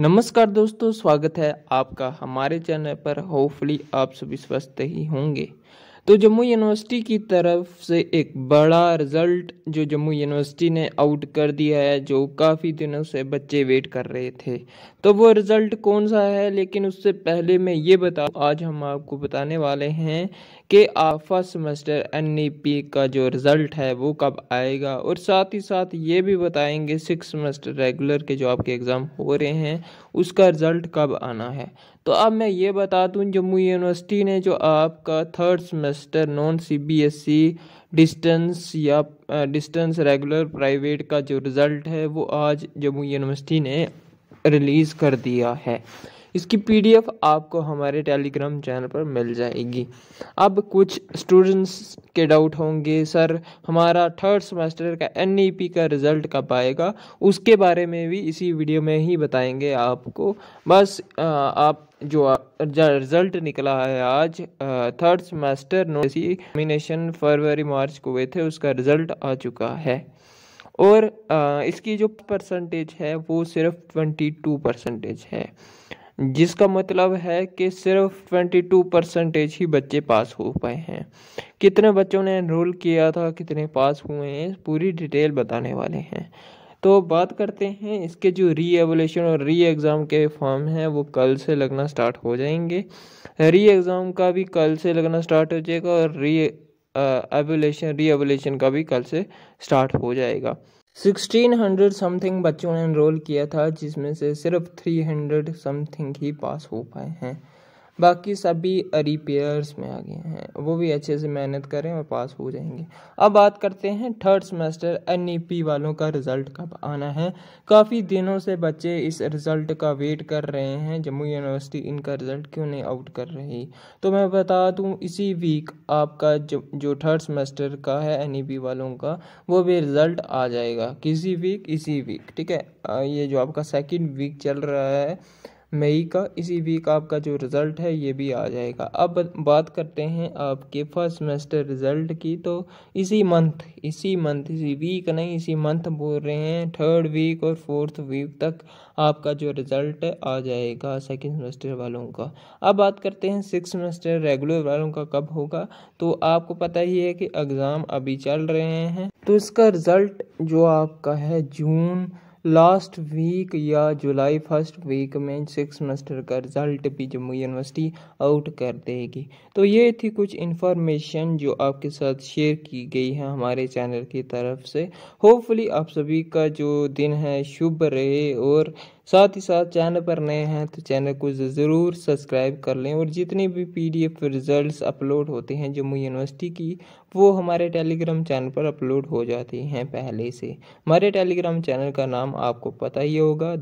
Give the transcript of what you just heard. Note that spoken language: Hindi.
नमस्कार दोस्तों स्वागत है आपका हमारे चैनल पर। होपफुली आप सभी स्वस्थ ही होंगे। तो जम्मू यूनिवर्सिटी की तरफ़ से एक बड़ा रिज़ल्ट जो जम्मू यूनिवर्सिटी ने आउट कर दिया है, जो काफ़ी दिनों से बच्चे वेट कर रहे थे। तो वो रिज़ल्ट कौन सा है? लेकिन उससे पहले मैं ये बता, आज हम आपको बताने वाले हैं कि फ़र्स्ट सेमेस्टर एन का जो रिज़ल्ट है, वो कब आएगा? और साथ ही साथ ये भी बताएँगे, सिक्स सेमेस्टर रेगुलर के जो आपके एग्ज़ाम हो रहे हैं, उसका रिज़ल्ट कब आना है? तो अब मैं ये बता दूँ, जम्मू यूनिवर्सिटी ने जो आपका third semester non CBSE distance या डिस्टेंस रेगुलर प्राइवेट का जो रिज़ल्ट है, वो आज जम्मू यूनिवर्सिटी ने रिलीज़ कर दिया है। इसकी पीडीएफ आपको हमारे टेलीग्राम चैनल पर मिल जाएगी। अब कुछ स्टूडेंट्स के डाउट होंगे, सर, हमारा थर्ड सेमेस्टर का एनईपी का रिज़ल्ट कब आएगा? उसके बारे में भी इसी वीडियो में ही बताएँगे आपको। बस आप जो रिज़ल्ट निकला है आज थर्ड सेमेस्टर नोमिनेशन फरवरी, मार्च को हुए थे, उसका रिज़ल्ट आ चुका है। और इसकी जो परसेंटेज है वो सिर्फ़ ट्वेंटी टू परसेंटेज है। जिसका मतलब है कि सिर्फ़ ट्वेंटी टू परसेंटेज ही बच्चे पास हो पाए हैं। कितने बच्चों ने एनरोल किया था, कितने पास हुए हैं, पूरी डिटेल बताने वाले हैं। तो बात करते हैं, इसके जो री एवोल्यूशन और री एग्ज़ाम के फॉर्म हैं, वो कल से लगना स्टार्ट हो जाएँगे। री एग्ज़ाम का भी कल से लगना स्टार्ट हो जाएगा और री एवोल्यूशन री एवोल्यूशन का भी कल से स्टार्ट हो जाएगा। सिक्सटीन हंड्रेड समथिंग बच्चों ने इनरोल किया था, जिसमें से सिर्फ़ थ्री हंड्रेड समथिंग ही पास हो पाए हैं। बाकी सभी रिपेयर्स में आ गए हैं। वो भी अच्छे से मेहनत करें और पास हो जाएँगे। अब बात करते हैं थर्ड सेमेस्टर एन वालों का रिज़ल्ट कब आना है। काफ़ी दिनों से बच्चे इस रिज़ल्ट का वेट कर रहे हैं। जम्मू यूनिवर्सिटी इनका रिज़ल्ट क्यों नहीं आउट कर रही? तो मैं बता दूँ, इसी वीक आपका जो जो थर्ड सेमेस्टर का है एनईपी वालों का, वो भी रिज़ल्ट आ जाएगा। किसी वीक इसी वीक ठीक है? ये जो आपका सेकेंड वीक चल रहा है मई का, इसी वीक आपका जो रिज़ल्ट है, ये भी आ जाएगा। अब बात करते हैं आपके फ़र्स्ट सेमेस्टर रिज़ल्ट की तो इसी मंथ इसी मंथ इसी वीक नहीं, इसी मंथ बोल रहे हैं थर्ड वीक और फोर्थ वीक तक आपका जो रिज़ल्ट है, आ जाएगा सेकेंड सेमेस्टर वालों का। अब बात करते हैं सिक्स सेमेस्टर रेगुलर वालों का कब होगा तो आपको पता ही है कि एग्ज़ाम अभी चल रहे हैं तो इसका रिज़ल्ट जो आपका है, जून लास्ट वीक या जुलाई फ़र्स्ट वीक में सिक्स सेमेस्टर का रिज़ल्ट भी जम्मू यूनिवर्सिटी आउट कर देगी। तो ये थी कुछ इन्फॉर्मेशन जो आपके साथ शेयर की गई है हमारे चैनल की तरफ़ से। होपफुली आप सभी का जो दिन है शुभ रहे और साथ ही साथ चैनल पर नए हैं तो चैनल को ज़रूर सब्सक्राइब कर लें और जितने भी पीडीएफ रिजल्ट्स अपलोड होते हैं जम्मू यूनिवर्सिटी की, वो हमारे टेलीग्राम चैनल पर अपलोड हो जाती हैं पहले से। हमारे टेलीग्राम चैनल का नाम आपको पता ही होगा।